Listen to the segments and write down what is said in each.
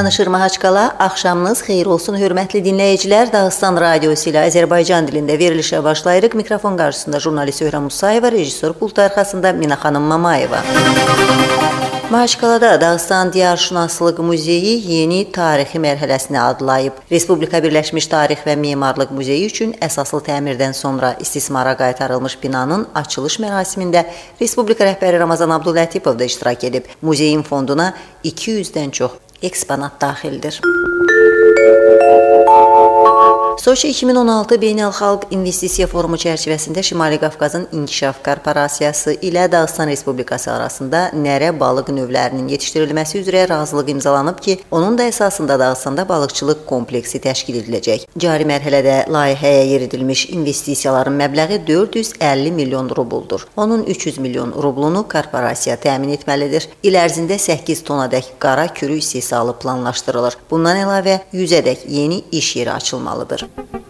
Danışır Mahaçqala, axşamınız xeyir olsun hörmətli dinləyicilər. Dağıstan radiosu ilə Azərbaycan dilində verilişə başlayırıq. Mikrofon qarşısında jurnalist Öhrəm Musayeva, rejissor pult arxasında Mina xanım Mamayeva. Mahaçqalada Dağıstan Diyarşünaslıq Muzeyi yeni tarixi mərhələsini adlayıb. Respublika Birləşmiş Tarix və Memarlıq Muzeyi üçün əsaslı təmirdən sonra istismara qaytarılmış binanın açılış mərasimində Respublika rəhbəri Ramazan Abdulətipov da iştirak edib. Muzeyin fonduna 200-dən çox eksponat daxildir. Soçi 2016 Beynəlxalq İnvestisiya Forumu çərçivəsində Şimali Qafqazın İnkişaf Korporasiyası ilə Dağıstan Respublikası arasında nərə balıq növlərinin yetişdirilməsi üzrə razılıq imzalanıb ki, onun da əsasında Dağıstanda balıqçılıq kompleksi təşkil ediləcək. Cari mərhələdə layihəyə yeridilmiş investisiyaların məbləği 450 milyon rubuldur. Onun 300 milyon rublunu korporasiya təmin etməlidir. İl ərzində 8 tonadək qara kürü istehsalı planlaşdırılır. Bundan əlavə 100-ədək yeni iş yeri açılmalıdır. thank you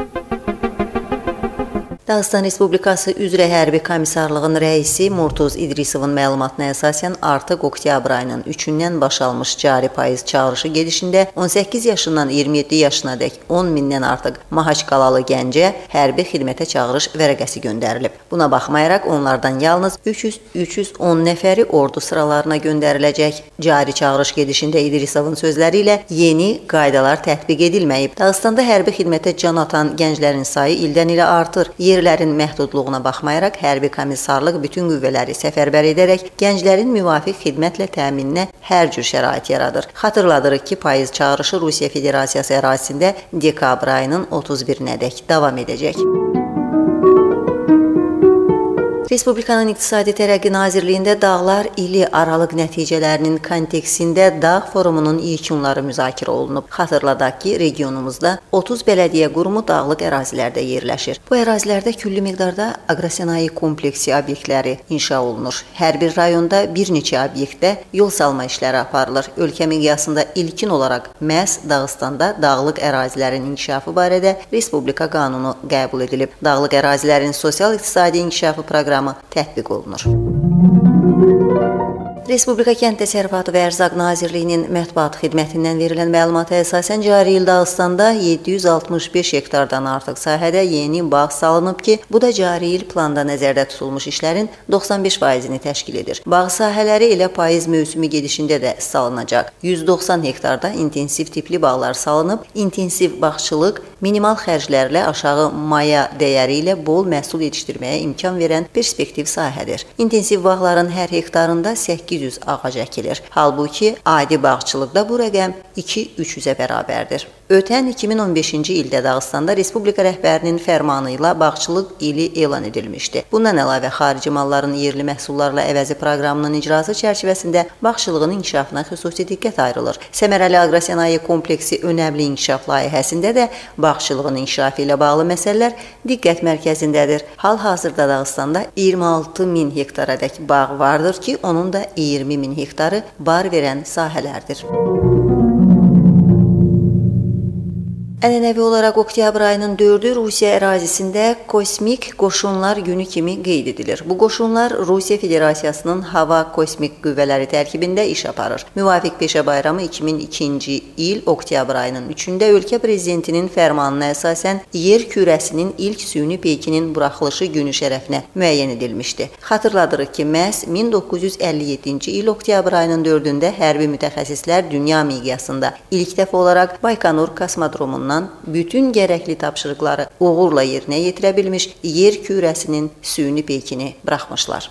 Dağıstan Respublikası üzrə hərbi komissarlığın rəisi Murtuz İdrisovun məlumatına əsasən artıq oktyabr ayının 3-dən başlanmış cari payız çağırışı gedişində 18 yaşından 27 yaşınadək 10 mindən artıq Mahaçqalalı gəncə hərbi xidmətə çağırış vərəqəsi göndərilib. Buna baxmayaraq onlardan yalnız 300-310 nəfəri ordu sıralarına göndəriləcək. Cari çağırış gedişində İdrisovun sözləri ilə yeni qaydalar tətbiq edilməyib. Dağıstanda hərbi xidmətə can atan gənclərin sayı ildən ilə artır. Yer yerlərin məhdudluğuna baxmayaraq hərbi komissarlıq bütün qüvvələri səfərbər edərək gənclərin müvafiq xidmətlə təmininə hər cür şərait yaradır. Xatırladırıq ki, payız çağırışı Rusiya Federasiyası ərazisində dekabr ayının 31-nədək davam edəcək. Respublikanın İqtisadi Tərəqqi Nazirliyində Dağlar ili aralıq nəticələrinin kontekstində Dağ forumunun yekunları müzakirə olunub. Xatırladaq ki, regionumuzda 30 bələdiyyə qurumu dağlıq ərazilərdə yerləşir. Bu ərazilərdə külli miqdarda aqrosənaye kompleksi obyektləri inşa olunur. Hər bir rayonda bir neçə obyektdə yol salma işləri aparılır. Ölkə miqyasında ilkin olaraq məhz Dağıstanda dağlıq ərazilərin inkişafı barədə Respublika qanunu qəbul edilib. Dağlıq ərazilərin sosial-iqtisadi inkişafı proqramı proqramı tətbiq olunur. Respublika Kənd Təsərrüfatı və Ərzaq Nazirliyinin mətbuat xidmətindən verilən məlumata əsasən cari ildə Dağıstanda 765 hektardan artıq sahədə yeni bağ salınıb ki, bu da cari il planda nəzərdə tutulmuş işlərin 95%-ni təşkil edir. Bağ sahələri elə payız mövsümü gedişində də salınacaq. 190 hektarda intensiv tipli bağlar salınıb, intensiv bağçılıq minimal xərclərlə aşağı maya dəyəri ilə bol məhsul yetişdirməyə imkan verən perspektiv sahədir. İntensiv bağların hər hektarında 8 800 ağac əkilir. Halbuki adi bağçılıqda bu rəqəm 2-300-ə bərabərdir. Ötən 2015-ci ildə Dağıstanda Respublika rəhbərinin fərmanı ilə bağçılıq ili elan edilmişdi. Bundan əlavə xarici malların yerli məhsullarla əvəzi proqramının icrası çərçivəsində bağçılığın inkişafına xüsusi diqqət ayrılır. Səmərəli aqrosənaye kompleksi önəmli inkişaf layihəsində də bağçılığın inkişafı ilə bağlı məsələlər diqqət mərkəzindədir. Hal-hazırda Dağıstanda 26 min hektaradək bağ vardır ki, onun da 20 min hektarı bar verən sahələrdir. Ənənəvi olaraq oktyabr ayının 4-ü Rusiya ərazisində kosmik qoşunlar günü kimi qeyd edilir. Bu qoşunlar Rusiya Federasiyasının hava kosmik qüvvələri tərkibində iş aparır. Müvafiq peşə bayramı 2002-ci il oktyabr ayının 3-də ölkə prezidentinin fərmanına əsasən yer kürəsinin ilk süni peykinin buraxılışı günü şərəfinə müəyyən edilmişdi. Xatırladırıq ki, məhz 1957-ci il oktyabr ayının 4-də hərbi mütəxəssislər dünya miqyasında ilk dəfə olaraq Baykonur kosmodromundan tərəfindən bütün gərəkli tapşırıqları uğurla yerinə yetirə bilmiş yer kürəsinin süni peykini buraxmışlar.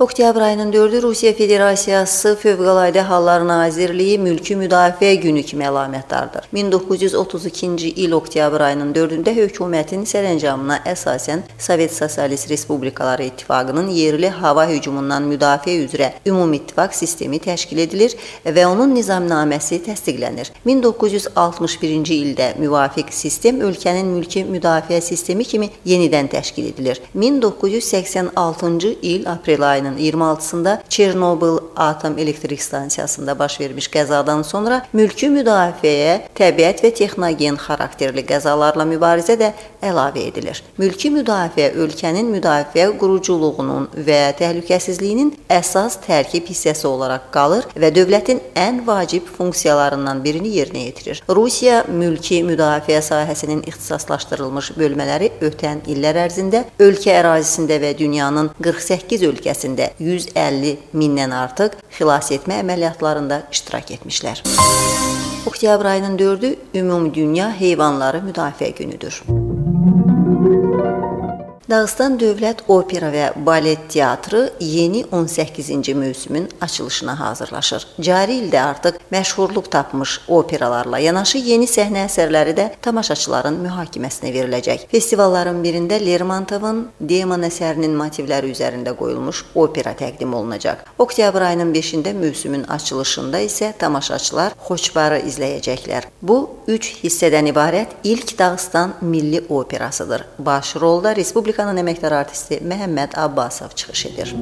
Oktyabr ayının 4-ü Rusiya Federasiyası Fövqəladə Hallar Nazirliyi Mülki Müdafiə Günü kimi əlamətdardır. 1932-ci il oktyabr ayının 4-də hökumətin sərəncamına əsasən Sovet Sosialist Respublikaları İttifaqının yerli hava hücumundan müdafiə üzrə ümumİttifaq sistemi təşkil edilir və onun nizamnaməsi təsdiqlənir. 1961-ci ildə müvafiq sistem ölkənin mülki müdafiə sistemi kimi yenidən təşkil edilir. 1986-cı il aprel ayının ayının 26-sında Çernobıl atom elektrik stansiyasında baş vermiş qəzadan sonra mülki müdafiəyə, təbiət və texnogen xarakterli qəzalarla mübarizə də əlavə edilir. Mülki müdafiə ölkənin müdafiə quruculuğunun və təhlükəsizliyinin əsas tərkib hissəsi olaraq qalır və dövlətin ən vacib funksiyalarından birini yerinə yetirir. Rusiya mülki müdafiə sahəsinin ixtisaslaşdırılmış bölmələri ötən illər ərzində ölkə ərazisində və dünyanın 48 ölkəsində 150 mindən artıq xilas etmə əməliyyatlarında iştirak etmişlər. Oktyabr ayının 4-ü Ümumdünya Heyvanları Müdafiə Günüdür. Dağıstan Dövlət Opera və Balet Teatrı yeni 18-ci mövsümün açılışına hazırlaşır. Cari ildə artıq məşhurluq tapmış operalarla yanaşı yeni səhnə əsərləri də tamaşaçıların mühakiməsinə veriləcək. Festivalların birində Lermontovun Demon əsərinin motivləri üzərində qoyulmuş opera təqdim olunacaq. Oktyabr ayının 5-də mövsümün açılışında isə tamaşaçılar Xoçbarı izləyəcəklər. Bu 3 hissədən ibarət ilk Dağıstan milli operasıdır. Baş rolda Respublika Respublikanın əməkdar artisti Məhəmməd Abbasov çıxış edir.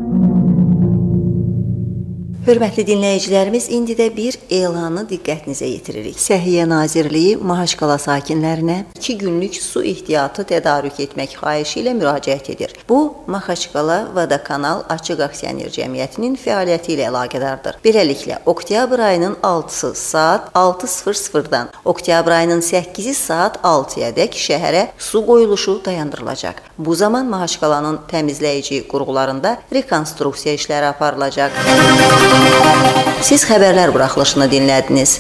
Hörmətli dinləyicilərimiz, indi də bir elanı diqqətinizə yetiririk. Səhiyyə Nazirliyi Mahaçqala sakinlərinə 2 günlük su ehtiyatı tədarük etmək xahişi ilə müraciət edir. Bu, Mahaçqala Vadakanal Açıq Aksioner Cəmiyyətinin fəaliyyəti ilə əlaqədardır. Beləliklə, oktyabr ayının 6-sı saat 6:00-dan oktyabr ayının 8-i saat 6-ya dək şəhərə su qoyuluşu dayandırılacaq. Bu zaman Mahaçqalanın təmizləyici qurğularında rekonstruksiya işləri aparılacaq. Siz xəbərlər buraxılışını dinlədiniz.